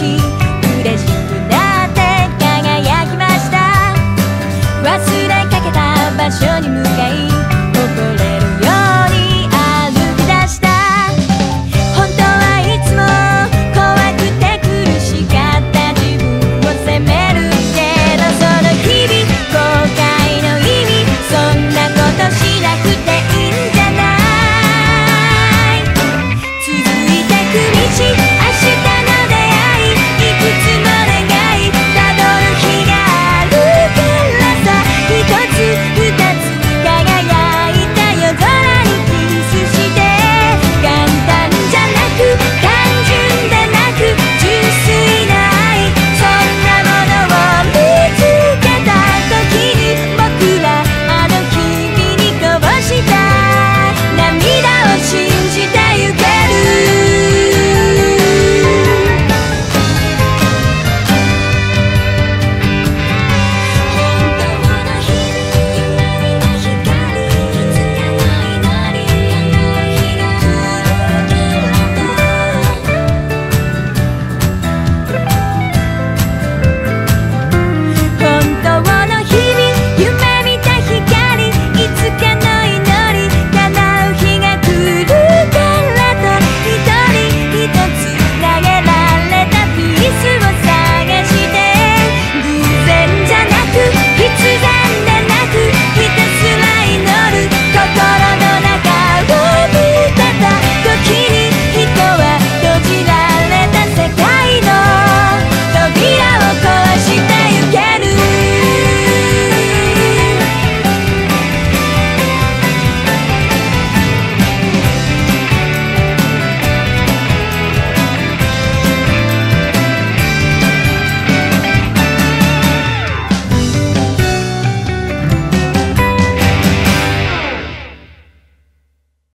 嬉しくなって輝きました。